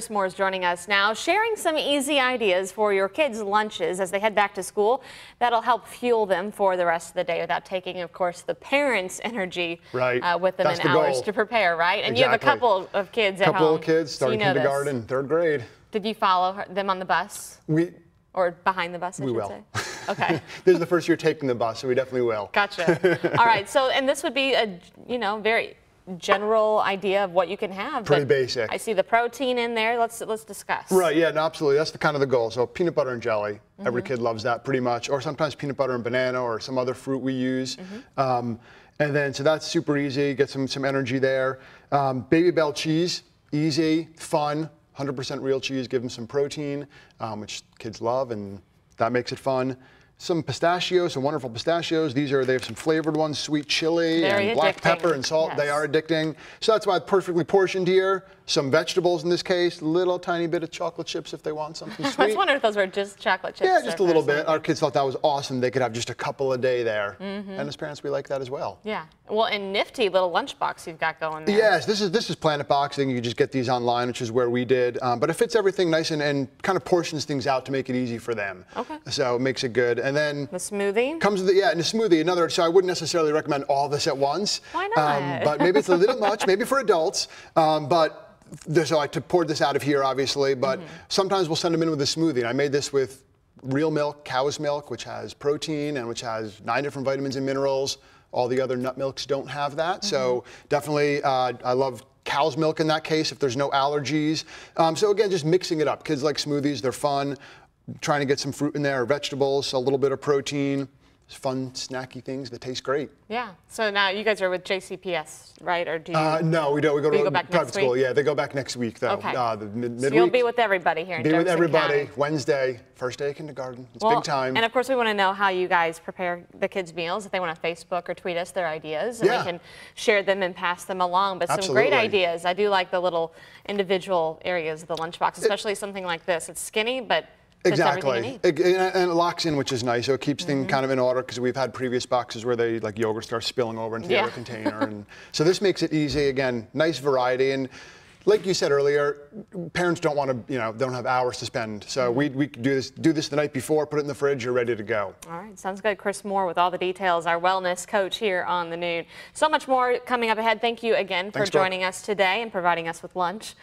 Chris Mohr is joining us now, sharing some easy ideas for your kids' lunches as they head back to school. That'll help fuel them for the rest of the day without taking, of course, the parents' energy right. uh, with them That's in the hours goal. to prepare, right? And exactly. you have a couple of kids at couple home. of kids so you starting know this. kindergarten, third grade. Did you follow them on the bus We or behind the bus? I we should will. say. Okay. this is the first year taking the bus, so we definitely will. Gotcha. All right. So, and this would be a, you know, very general idea of what you can have. Pretty basic. I see the protein in there. Let's let's discuss. Right, yeah, no, absolutely. That's the kind of the goal. So peanut butter and jelly. Mm-hmm. Every kid loves that pretty much. Or sometimes peanut butter and banana or some other fruit we use. Mm-hmm. Um, and then, so that's super easy. Get some, some energy there. Um, Babybel cheese, easy, fun, 100% real cheese. Give them some protein, um, which kids love, and that makes it fun. Some pistachios, some wonderful pistachios. These are, they have some flavored ones, sweet chili Very and black addicting. pepper and salt. They are addicting. So that's why it's perfectly portioned here. Some vegetables in this case, little tiny bit of chocolate chips if they want something sweet. I was wondering if those were just chocolate chips. yeah, just a little bit. Our kids thought that was awesome. They could have just a couple a day there. Mm-hmm. And as parents, we like that as well. Yeah. Well, and nifty little lunchbox you've got going there. Yes, this is this is Planet Boxing. You just get these online, which is where we did. Um, but it fits everything nice and, and kind of portions things out to make it easy for them. Okay. So it makes it good. And then The smoothie. Comes with the, yeah, and a smoothie. Another, so I wouldn't necessarily recommend all this at once. Why not? Um, but maybe it's a little much, maybe for adults. Um, but so I to pour this out of here, obviously. But Mm-hmm. sometimes we'll send them in with a smoothie. And I made this with real milk, cow's milk, which has protein and which has nine different vitamins and minerals. All the other nut milks don't have that. So Mm-hmm. definitely, uh, I love cow's milk in that case if there's no allergies. Um, so again, just mixing it up. Kids like smoothies, they're fun. Trying to get some fruit in there, or vegetables, a little bit of protein, fun snacky things that taste great. Yeah. So now you guys are with JCPS, right? Or do you? Uh, no, we don't. We go to go back private school. week? Yeah, they go back next week though. Okay. Uh, the mid- so you'll be with everybody here in Be with everybody County. Wednesday, first day of kindergarten. It's Well, big time. And of course, we want to know how you guys prepare the kids' meals. If they want to Facebook or tweet us their ideas, and Yeah. we can share them and pass them along. But some great ideas. I do like the little individual areas of the lunchbox, especially something like this. It's skinny, but fits everything you Exactly. It- and it locks in, which is nice. So it keeps things Mm-hmm. kind of in order because we've had previous boxes where they like yogurt starts spilling over into the Yeah. other container. And so this makes it easy. Again, nice variety. And like you said earlier, parents don't want to, you know, they don't have hours to spend. So Mm-hmm. we, we do this, do this the night before, put it in the fridge, you're ready to go. All right, sounds good. Chris Mohr with all the details, our wellness coach here on the noon. So much more coming up ahead. Thank you again for Thanks, Brooke. joining us today and providing us with lunch.